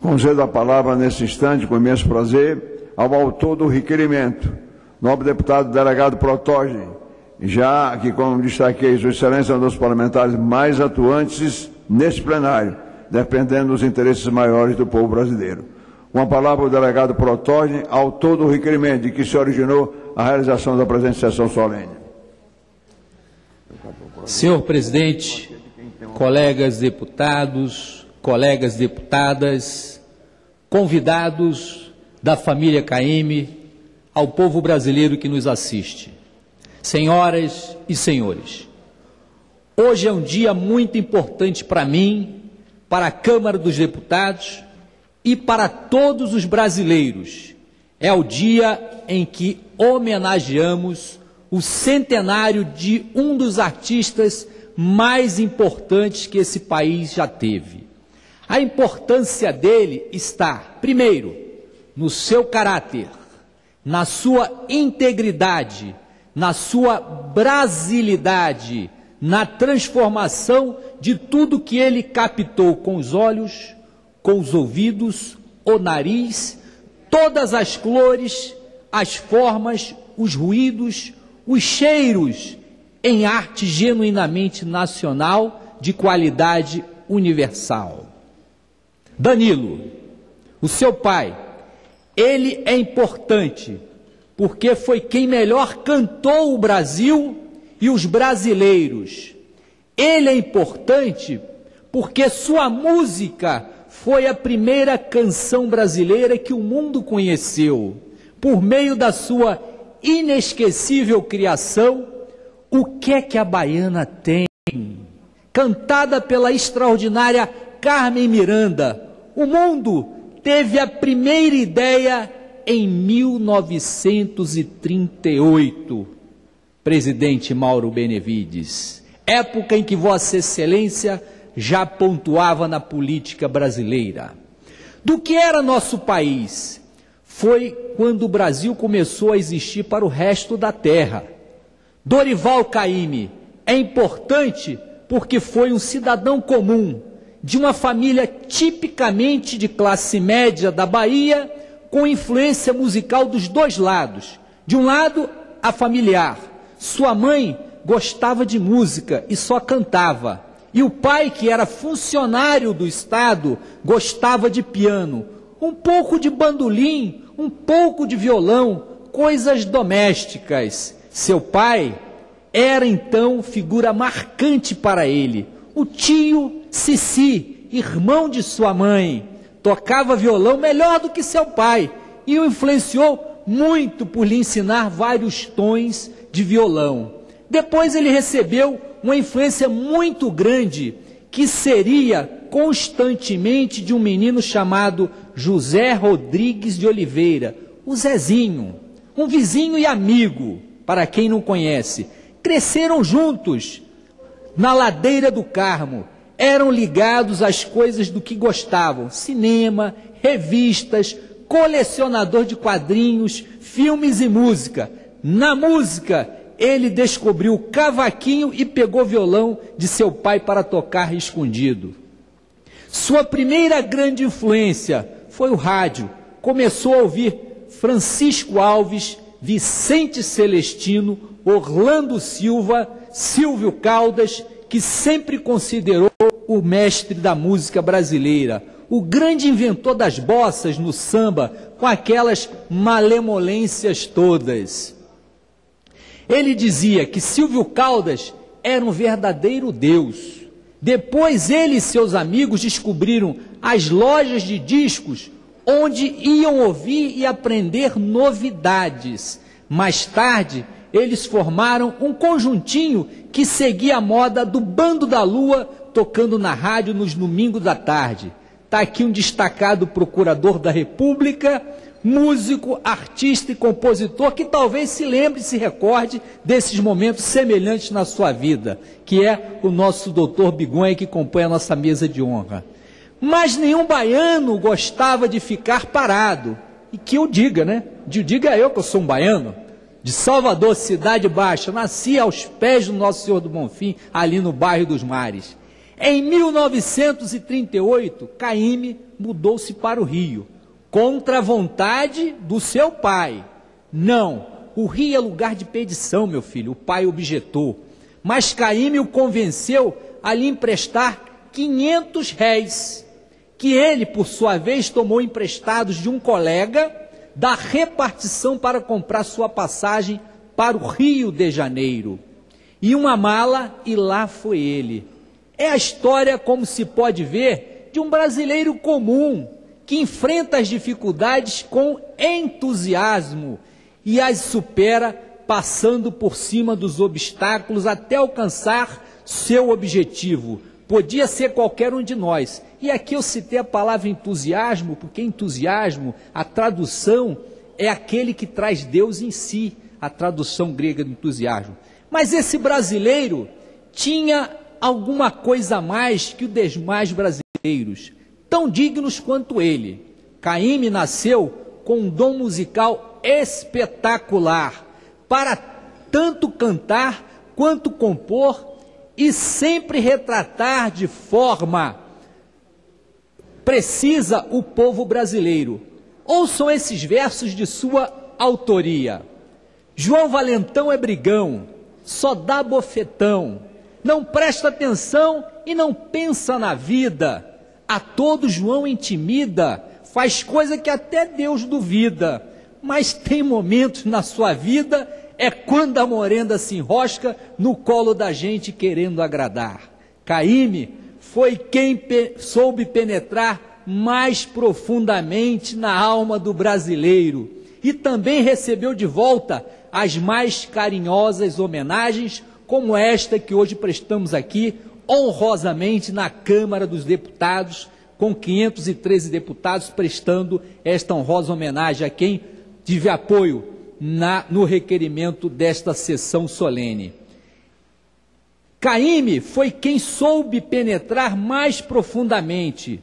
Concedo a palavra nesse instante, com imenso prazer, ao autor do requerimento, nobre deputado delegado Protoge, já que, como destaquei, Sua Excelência é um dos parlamentares mais atuantes neste plenário, defendendo os interesses maiores do povo brasileiro. Uma palavra ao delegado Protoge, autor do requerimento de que se originou a realização da presente sessão solene. Senhor presidente, colegas deputados, colegas deputadas, convidados da família Caime, ao povo brasileiro que nos assiste. Senhoras e senhores, hoje é um dia muito importante para mim, para a Câmara dos Deputados e para todos os brasileiros. É o dia em que homenageamos o centenário de um dos artistas mais importantes que esse país já teve. A importância dele está, primeiro, no seu caráter, na sua integridade, na sua brasilidade, na transformação de tudo que ele captou com os olhos, com os ouvidos, o nariz, todas as cores, as formas, os ruídos, os cheiros em arte genuinamente nacional de qualidade universal. Danilo, o seu pai, ele é importante porque foi quem melhor cantou o Brasil e os brasileiros. Ele é importante porque sua música foi a primeira canção brasileira que o mundo conheceu, por meio da sua inesquecível criação, O que é que a baiana tem? Cantada pela extraordinária Carmen Miranda, o mundo teve a primeira ideia em 1938. Presidente Mauro Benevides, época em que Vossa Excelência já pontuava na política brasileira. Do que era nosso país? foi quando o Brasil começou a existir para o resto da terra. Dorival Caymmi é importante porque foi um cidadão comum de uma família tipicamente de classe média da Bahia, com influência musical dos dois lados. De um lado, a familiar. Sua mãe gostava de música e só cantava. E o pai, que era funcionário do Estado, gostava de piano. Um pouco de bandolim, um pouco de violão, coisas domésticas. Seu pai era então figura marcante para ele. O tio Sissi, irmão de sua mãe, tocava violão melhor do que seu pai e o influenciou muito por lhe ensinar vários tons de violão. Depois ele recebeu uma influência muito grande que seria constantemente de um menino chamado José Rodrigues de Oliveira, o Zezinho, um vizinho e amigo, para quem não conhece. Cresceram juntos na ladeira do Carmo, eram ligados às coisas do que gostavam: cinema, revistas, colecionador de quadrinhos, filmes e música. Na música, ele descobriu o cavaquinho e pegou violão de seu pai para tocar escondido. Sua primeira grande influência foi o rádio. Começou a ouvir Francisco Alves, Vicente Celestino, Orlando Silva, Silvio Caldas, que sempre considerou o mestre da música brasileira, o grande inventor das bossas no samba, com aquelas malemolências todas. Ele dizia que Silvio Caldas era um verdadeiro Deus. Depois ele e seus amigos descobriram as lojas de discos onde iam ouvir e aprender novidades. Mais tarde, eles formaram um conjuntinho que seguia a moda do Bando da Lua, tocando na rádio nos domingos da tarde. Está aqui um destacado procurador da República músico, artista e compositor que talvez se lembre, se recorde desses momentos semelhantes na sua vida, que é o nosso doutor Bigonha que compõe a nossa mesa de honra. Mas nenhum baiano gostava de ficar parado. E que eu diga, né? Diga eu que eu sou um baiano, de Salvador, Cidade Baixa, nasci aos pés do Nosso Senhor do Bonfim, ali no bairro dos Mares. Em 1938, Caíme mudou-se para o Rio, contra a vontade do seu pai. Não, o Rio é lugar de perdição, meu filho, o pai objetou. Mas Caíme o convenceu a lhe emprestar 500 réis, que ele, por sua vez, tomou emprestados de um colega da repartição para comprar sua passagem para o Rio de Janeiro. E uma mala, e lá foi ele. É a história, como se pode ver, de um brasileiro comum que enfrenta as dificuldades com entusiasmo e as supera, passando por cima dos obstáculos até alcançar seu objetivo. Podia ser qualquer um de nós. E aqui eu citei a palavra entusiasmo, porque entusiasmo, a tradução é aquele que traz Deus em si, a tradução grega do entusiasmo. Mas esse brasileiro tinha alguma coisa a mais que os demais brasileiros, tão dignos quanto ele. Caíme nasceu com um dom musical espetacular para tanto cantar quanto compor e sempre retratar de forma precisa o povo brasileiro. Ouçam esses versos de sua autoria. João Valentão é brigão, só dá bofetão não presta atenção e não pensa na vida. A todo João intimida, faz coisa que até Deus duvida. Mas tem momentos na sua vida, é quando a morenda se enrosca no colo da gente querendo agradar. Caíme foi quem pe soube penetrar mais profundamente na alma do brasileiro e também recebeu de volta as mais carinhosas homenagens como esta que hoje prestamos aqui, honrosamente na Câmara dos Deputados, com 513 deputados prestando esta honrosa homenagem a quem tive apoio na, no requerimento desta sessão solene. Caíme foi quem soube penetrar mais profundamente.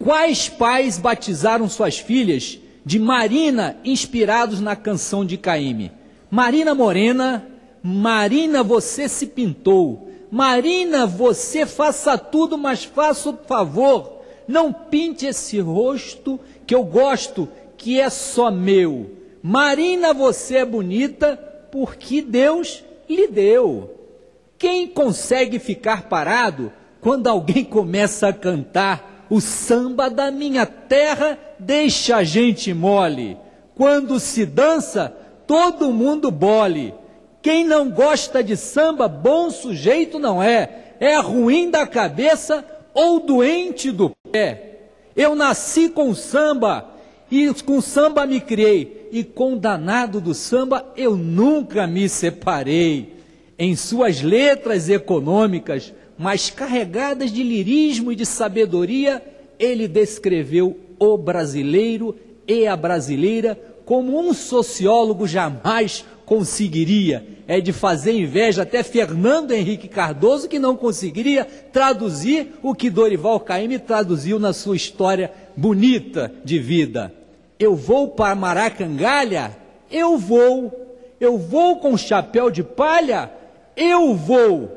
Quais pais batizaram suas filhas de Marina, inspirados na canção de Caíme? Marina Morena, Marina, você se pintou. Marina, você faça tudo, mas faça o favor. Não pinte esse rosto que eu gosto, que é só meu. Marina, você é bonita porque Deus lhe deu. Quem consegue ficar parado quando alguém começa a cantar o samba da minha terra deixa a gente mole? Quando se dança, todo mundo bole. Quem não gosta de samba, bom sujeito não é. É ruim da cabeça ou doente do pé. Eu nasci com samba e com samba me criei. E com danado do samba eu nunca me separei. Em suas letras econômicas, mas carregadas de lirismo e de sabedoria, ele descreveu o brasileiro e a brasileira como um sociólogo jamais conseguiria, é de fazer inveja até Fernando Henrique Cardoso, que não conseguiria traduzir o que Dorival Caymmi traduziu na sua história bonita de vida. Eu vou para Maracangalha? Eu vou. Eu vou com chapéu de palha? Eu vou.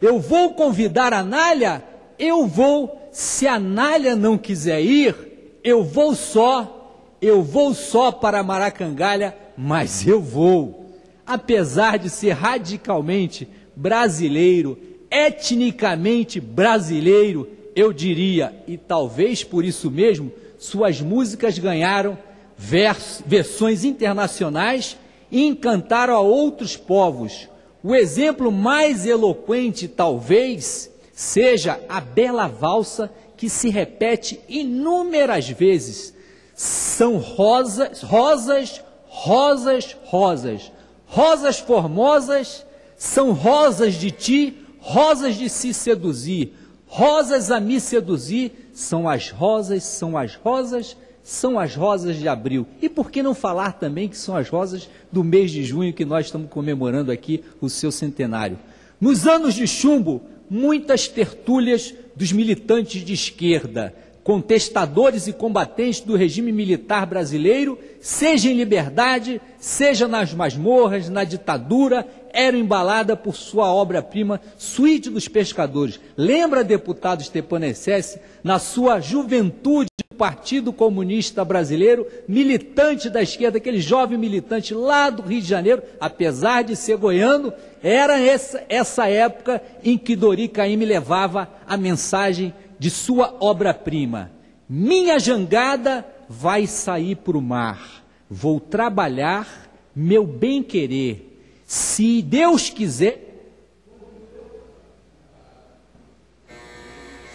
Eu vou convidar a Nália? Eu vou. Se a Nália não quiser ir, eu vou só. Eu vou só para Maracangalha, mas eu vou apesar de ser radicalmente brasileiro, etnicamente brasileiro, eu diria, e talvez por isso mesmo, suas músicas ganharam vers versões internacionais e encantaram a outros povos. O exemplo mais eloquente, talvez, seja a bela valsa que se repete inúmeras vezes. São rosas, rosas, rosas, rosas. Rosas formosas são rosas de ti, rosas de se seduzir. Rosas a me seduzir são as rosas, são as rosas, são as rosas de abril. E por que não falar também que são as rosas do mês de junho que nós estamos comemorando aqui o seu centenário? Nos anos de chumbo, muitas tertúlias dos militantes de esquerda, contestadores e combatentes do regime militar brasileiro, seja em liberdade, seja nas masmorras, na ditadura, era embalada por sua obra-prima, Suíte dos Pescadores. Lembra, deputado Stepanecesse, na sua juventude Partido Comunista Brasileiro, militante da esquerda, aquele jovem militante lá do Rio de Janeiro, apesar de ser goiano, era essa, essa época em que Dori Caymmi levava a mensagem de sua obra-prima. Minha jangada vai sair para o mar, vou trabalhar meu bem-querer. Se Deus quiser,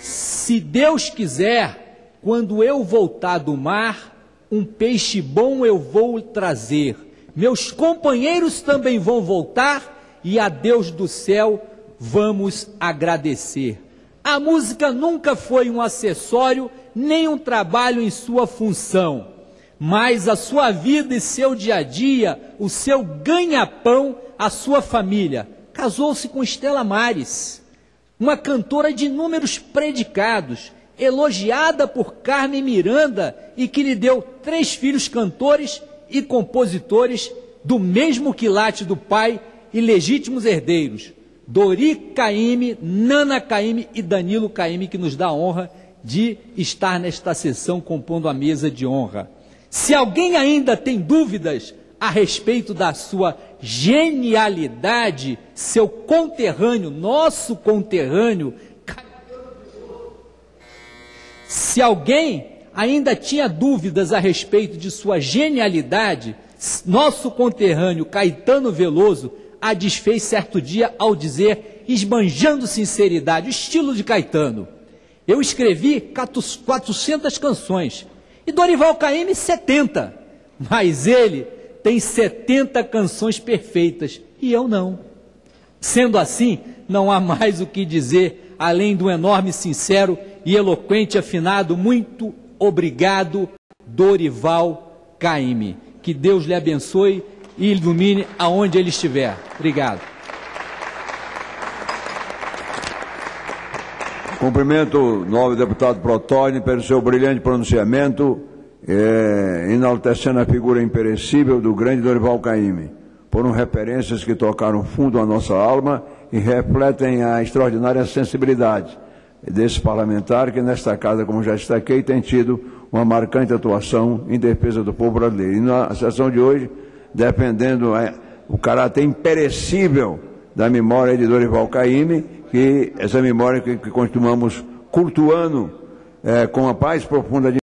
se Deus quiser, quando eu voltar do mar, um peixe bom eu vou trazer. Meus companheiros também vão voltar e a Deus do céu vamos agradecer. A música nunca foi um acessório nem um trabalho em sua função mas a sua vida e seu dia a dia, o seu ganha-pão, a sua família. Casou-se com Estela Mares, uma cantora de inúmeros predicados, elogiada por Carmen Miranda e que lhe deu três filhos cantores e compositores do mesmo quilate do pai e legítimos herdeiros, Dori Caime, Nana Caime e Danilo Caime, que nos dá a honra de estar nesta sessão compondo a mesa de honra. Se alguém ainda tem dúvidas a respeito da sua genialidade, seu conterrâneo, nosso conterrâneo, se alguém ainda tinha dúvidas a respeito de sua genialidade, nosso conterrâneo Caetano Veloso a desfez certo dia ao dizer, esbanjando sinceridade, o estilo de Caetano. Eu escrevi 400 canções, e Dorival Caymmi 70. Mas ele tem 70 canções perfeitas e eu não. Sendo assim, não há mais o que dizer além do enorme, sincero e eloquente afinado muito obrigado Dorival Caymmi. Que Deus lhe abençoe e ilumine aonde ele estiver. Obrigado. Cumprimento o novo deputado Protoni pelo seu brilhante pronunciamento, é, enaltecendo a figura imperecível do grande Dorival Caymmi. Foram referências que tocaram fundo a nossa alma e refletem a extraordinária sensibilidade desse parlamentar que nesta casa, como já destaquei, tem tido uma marcante atuação em defesa do povo brasileiro. E na sessão de hoje, defendendo é, o caráter imperecível da memória de Dorival Caymmi, que essa memória que, que continuamos cultuando é, com a paz profunda de